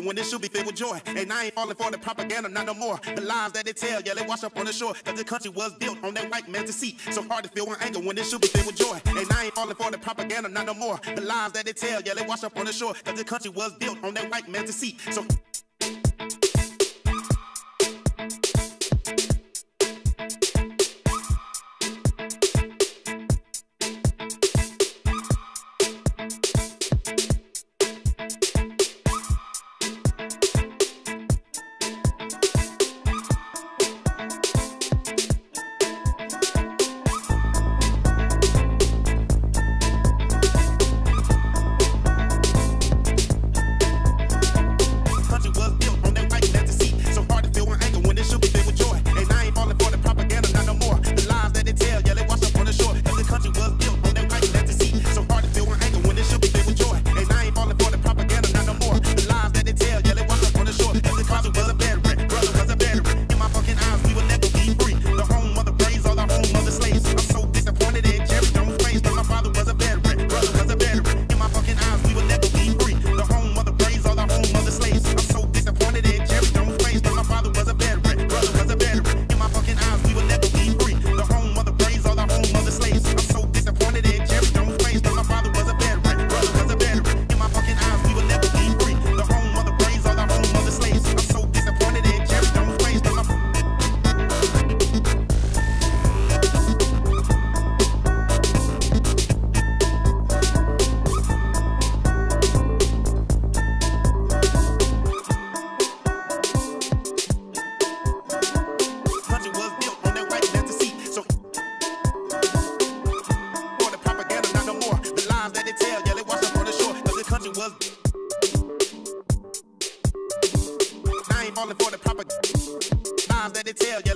when it should be filled with joy. And I ain't falling for the propaganda, not no more. The lies that they tell, yeah, they wash up on the shore. Cause the country was built on that white man's deceit. So hard to feel my anger when it should be filled with joy. And I ain't falling for the propaganda, not no more. The lies that they tell, yeah, they wash up on the shore. Cause the country was built on that white man's deceit. So. for the proper times that they tell you.